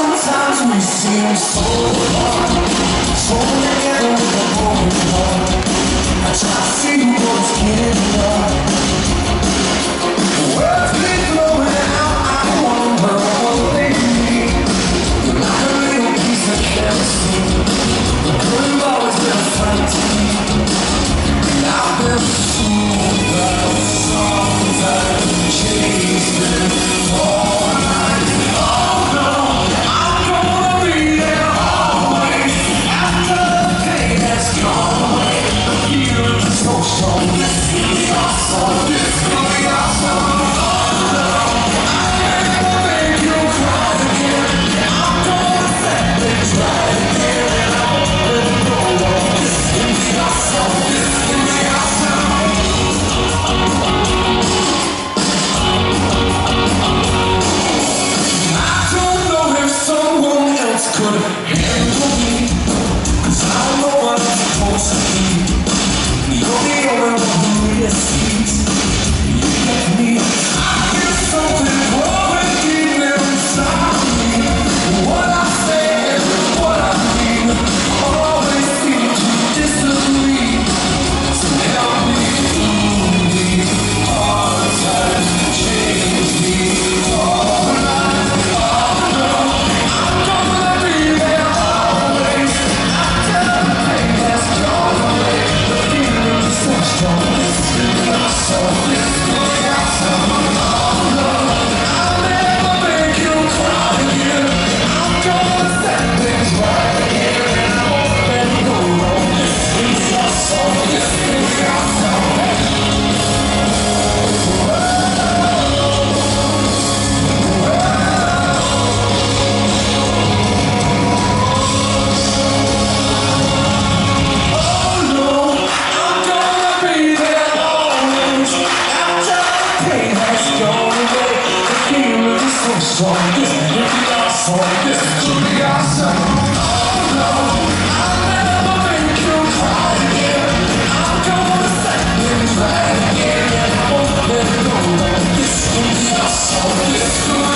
Sometimes we seem so far Oh, for this, looking out for this. Oh no, I'll never make you cry again. I'm gonna right this, is out for this,